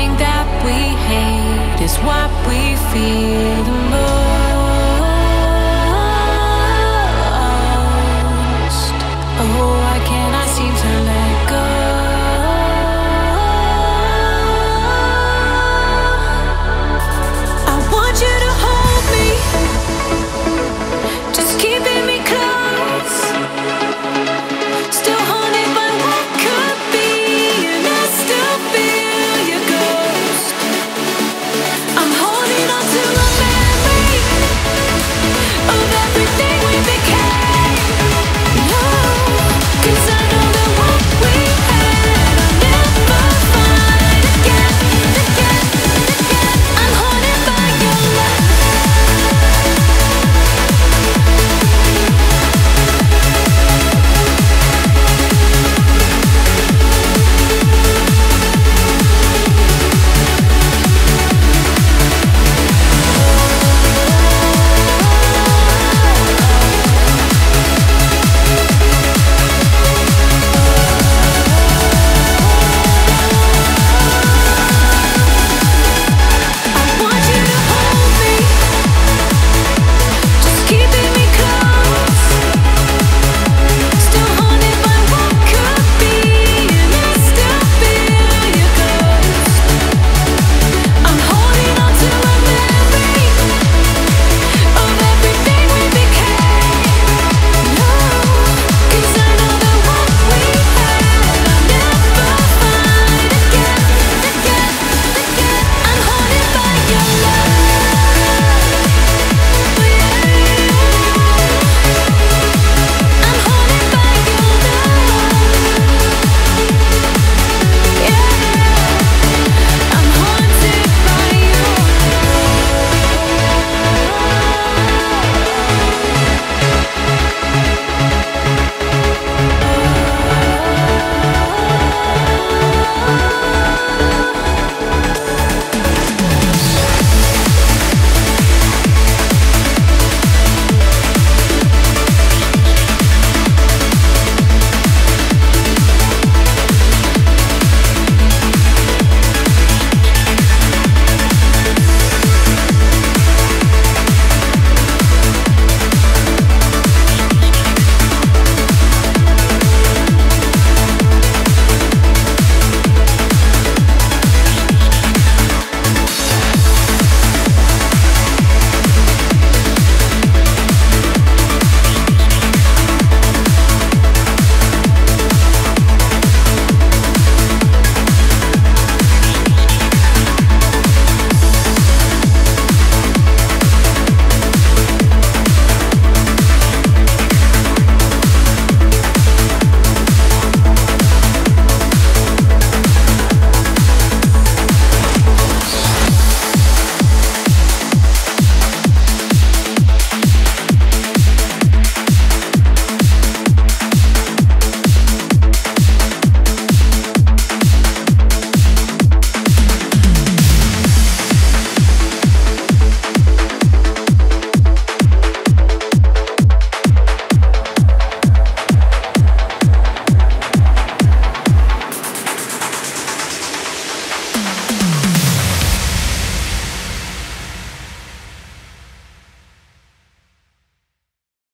become everything that we hate? Is what we feel.